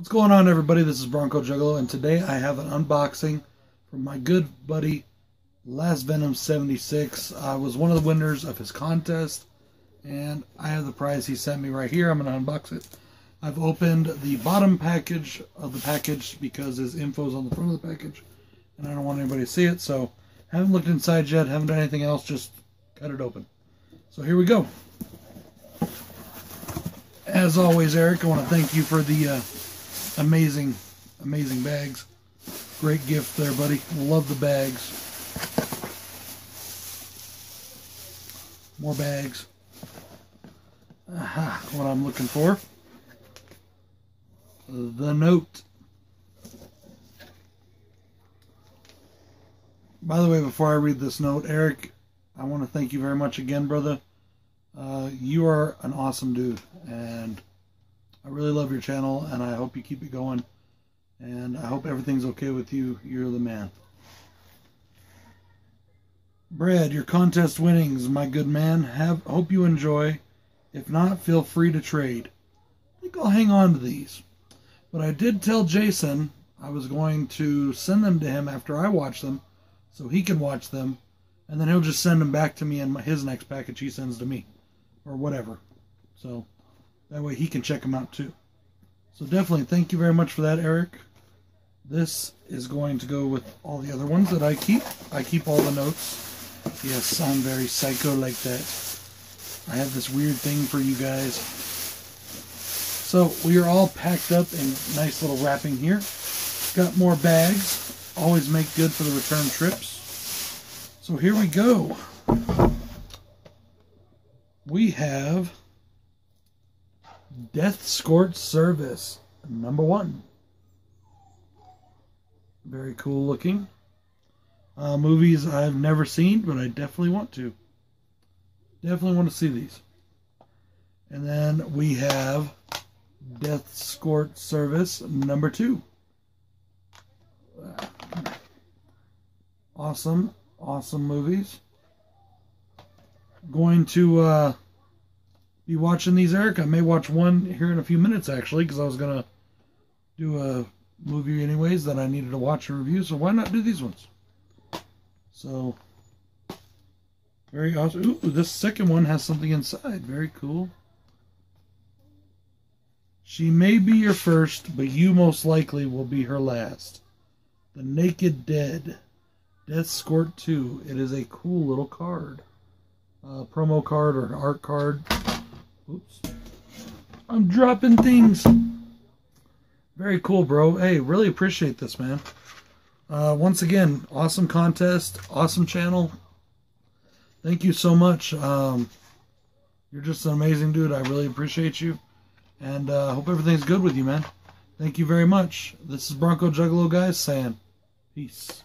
What's going on, everybody? This is Bronco Juggalo, and today I have an unboxing from my good buddy Last Venom 76. I was one of the winners of his contest, and I have the prize he sent me right here. I'm going to unbox it. I've opened the bottom package of the package because his info is on the front of the package, and I don't want anybody to see it, so haven't looked inside yet, haven't done anything else, just cut it open. So here we go. As always, Eric, I want to thank you for the uh, amazing, amazing bags. Great gift there, buddy. Love the bags. More bags. Aha, what I'm looking for. The note. By the way, before I read this note, Eric, I want to thank you very much again, brother. Uh, you are an awesome dude, and I really love your channel, and I hope you keep it going. And I hope everything's okay with you. You're the man. Brad, your contest winnings, my good man. Have hope you enjoy. If not, feel free to trade. I think I'll hang on to these. But I did tell Jason I was going to send them to him after I watch them, so he can watch them, and then he'll just send them back to me in his next package he sends to me, or whatever. So that way he can check them out too. So definitely thank you very much for that, Eric. This is going to go with all the other ones that I keep. I keep all the notes. Yes, I'm very psycho like that. I have this weird thing for you guys. So we are all packed up in nice little wrapping here. Got more bags. Always make good for the return trips. So here we go. We have Death-Scort Service, number one. Very cool looking. Uh, movies I've never seen, but I definitely want to. Definitely want to see these. And then we have Death-Scort Service number two. Awesome, awesome movies. Going to uh, be watching these, Eric. I may watch one here in a few minutes, actually, because I was going to do a movie anyways that I needed to watch and review, so why not do these ones? So, very awesome. Ooh, this second one has something inside. Very cool. She may be your first, but you most likely will be her last. The Naked Dead. Death-Scort 2. It is a cool little card. Uh, promo card or an art card. Oops. I'm dropping things. Very cool, bro. Hey, really appreciate this, man. Uh, once again, awesome contest, awesome channel. Thank you so much. Um, you're just an amazing dude. I really appreciate you. And I uh, hope everything's good with you, man. Thank you very much. This is Bronco Juggalo, guys, saying peace.